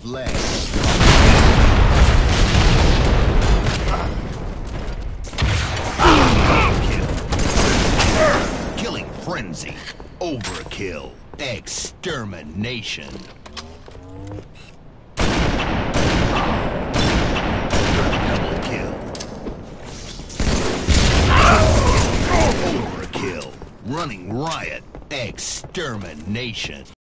flesh. Killing frenzy. Overkill. Extermination. Double kill. Overkill. Running riot. Extermination.